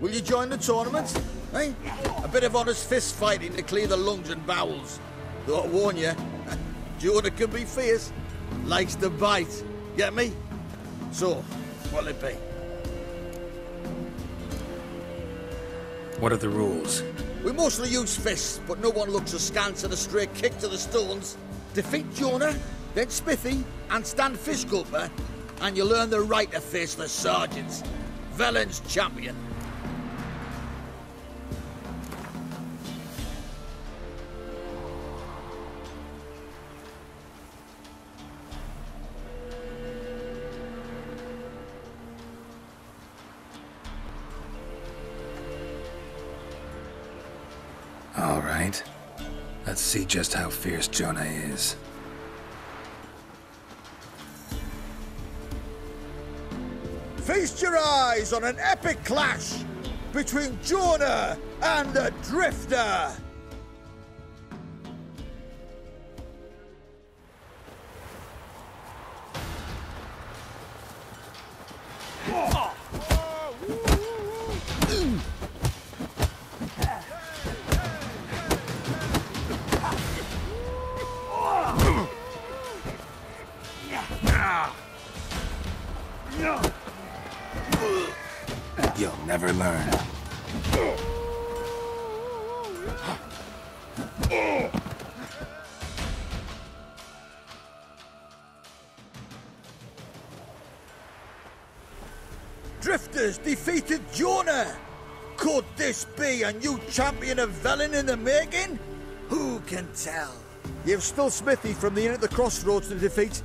Will you join the tournament? Eh? A bit of honest fist fighting to clear the lungs and bowels. Though I warn you, Jonah can be fierce. Likes to bite. Get me? So, what'll it be? What are the rules? We mostly use fists, but no one looks askance at a straight kick to the stones. Defeat Jonah, then Smithy, and stand fish gulper, and you learn the right to face the sergeants. Velen's champion. All right. Let's see just how fierce Jonah is. Feast your eyes on an epic clash between Jonah and the Drifter. You'll never learn. Drifters defeated Jonah. Could this be a new champion of Velen in the making? Who can tell? You've still Smithy from the Inn at the Crossroads to defeat,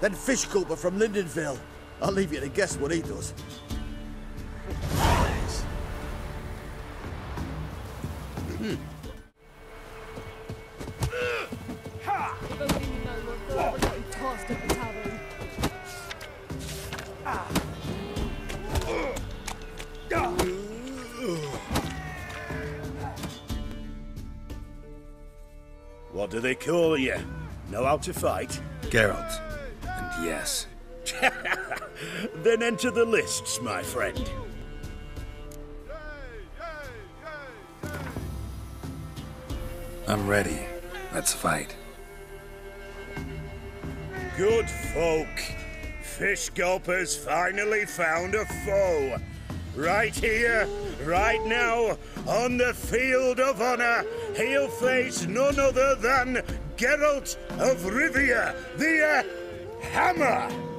then Fish Gulper from Lindenvale. I'll leave you to guess what he does. What do they call you? Know how to fight? Geralt. And yes. Then enter the lists, my friend. I'm ready. Let's fight. Good folk. Fish Gulper's finally found a foe. Right here, right now, on the field of honor, he'll face none other than Geralt of Rivia, the uh, Hammer.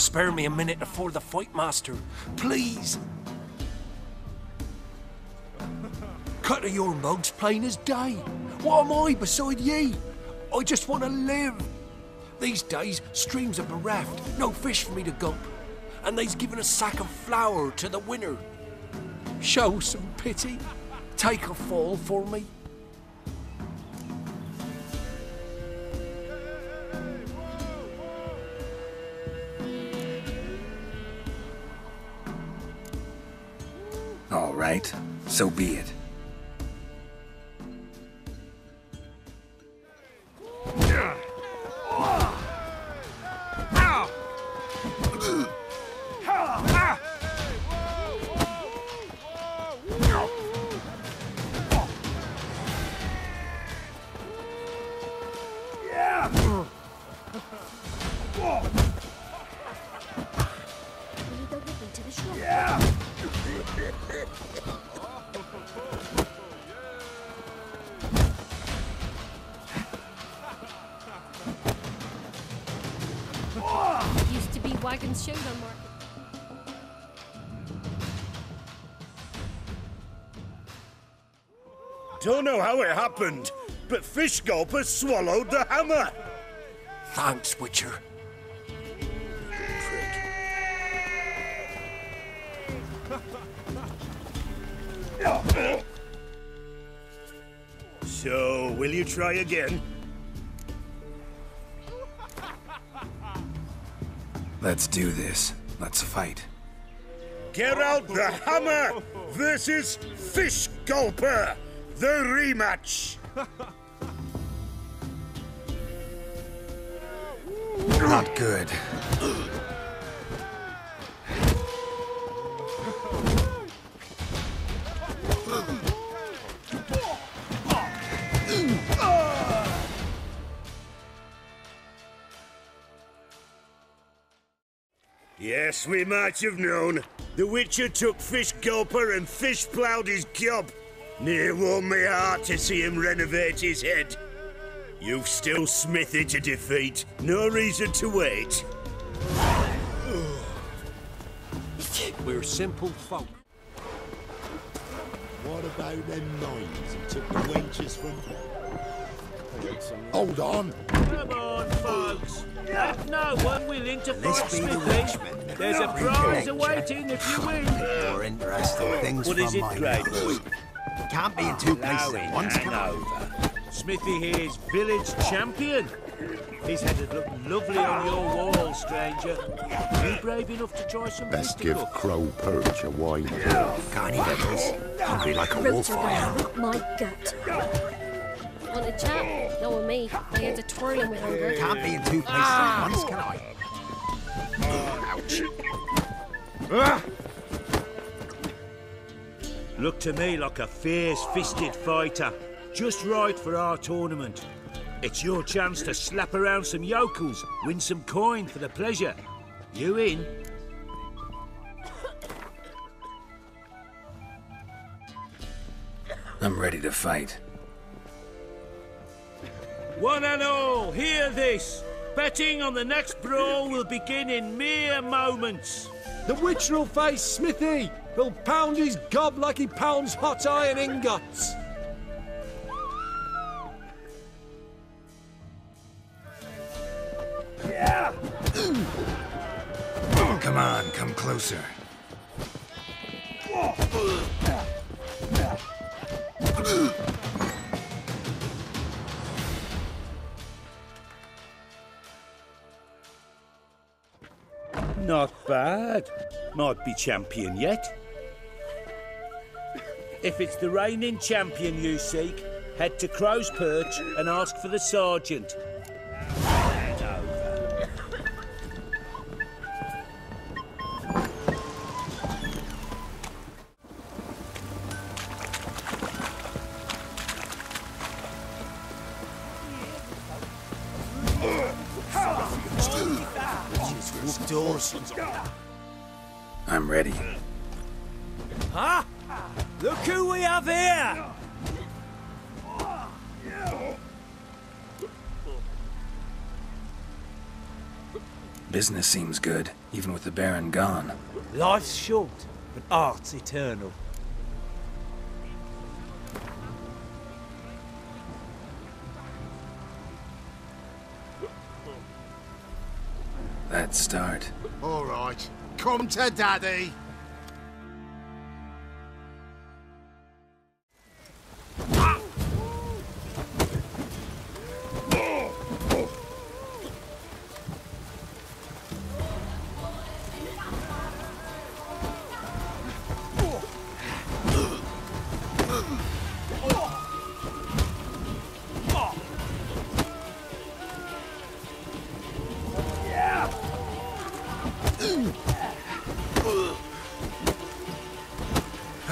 Spare me a minute before the fight, Master. Please. Cut of your mug's plain as day. What am I beside ye? I just want to live. These days, streams are bereft, no fish for me to gulp. And they's given a sack of flour to the winner. Show some pity. Take a fall for me. Right. So be it. To be on market. Don't know how it happened, but Fish Gulper swallowed the hammer. Thanks, Witcher. So, will you try again? Let's do this. Let's fight. Get out the hammer! versus Fish Gulper, the rematch! Not good. Yes, we might have known. The Witcher took Fish Gulper and fish ploughed his gob. Near warmed my heart to see him renovate his head. You've still Smithy to defeat. No reason to wait. We're simple folk. What about them mines he took the wenches from? Hold on. Come on, folks. Have no one willing to fight Smithy. There's a prize awaiting if you win. More interesting things What from is it, my Grey. Can't be in two places at once, can I? Smithy here's village champion. His head would look lovely on your wall, stranger. You brave enough to try some Best fish give cook? Crow Perch a wide berth. Can't eat apples. Hungry like a wolf, Roots I am. my gut. Want a chat? No with me. My head's a twirling with hunger. Can't be in two places at ah. once, can I? Ouch. Ah. Look to me like a fierce-fisted fighter. Just right for our tournament. It's your chance to slap around some yokels, win some coin for the pleasure. You in? I'm ready to fight. One and all, hear this. Betting on the next brawl will begin in mere moments. The Witcher will face Smithy. He'll pound his gob like he pounds hot iron ingots. Come on, come closer. Not bad. Might be champion yet. If it's the reigning champion you seek, head to Crow's Perch and ask for the sergeant. I'm ready. Huh? Look who we have here! Business seems good, even with the Baron gone. Life's short, but art's eternal. Start. All right. Come to daddy.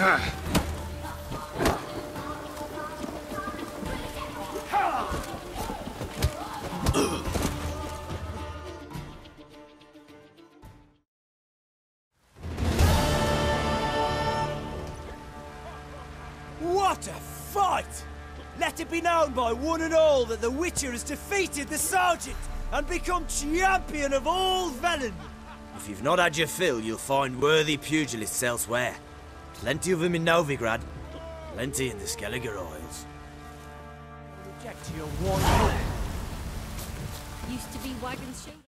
What a fight! Let it be known by one and all that the Witcher has defeated the Sergeant and become champion of all Velen. If you've not had your fill, you'll find worthy pugilists elsewhere. Plenty of them in Novigrad, plenty in the Skellige Isles. Reject your one Used to be wagon shaped.